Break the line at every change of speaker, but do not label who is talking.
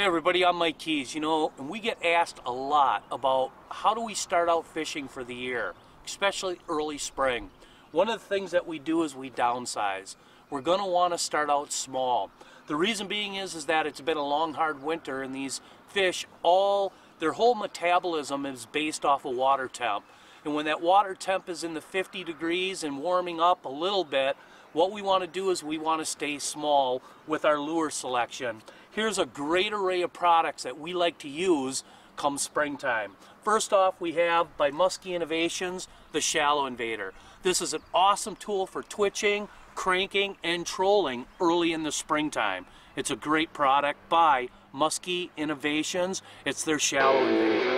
Hey everybody, I'm Mike Keyes. You know, and we get asked a lot about how do we start out fishing for the year, especially early spring. One of the things that we do is we downsize. We're going to want to start out small. The reason being is is that it's been a long hard winter and these fish all their whole metabolism is based off of water temp. And when that water temp is in the 50 degrees and warming up a little bit, what we want to do is we want to stay small with our lure selection. Here's a great array of products that we like to use come springtime. First off, we have by Musky Innovations, the Shallow Invader. This is an awesome tool for twitching, cranking, and trolling early in the springtime. It's a great product by Musky Innovations. It's their Shallow Invader.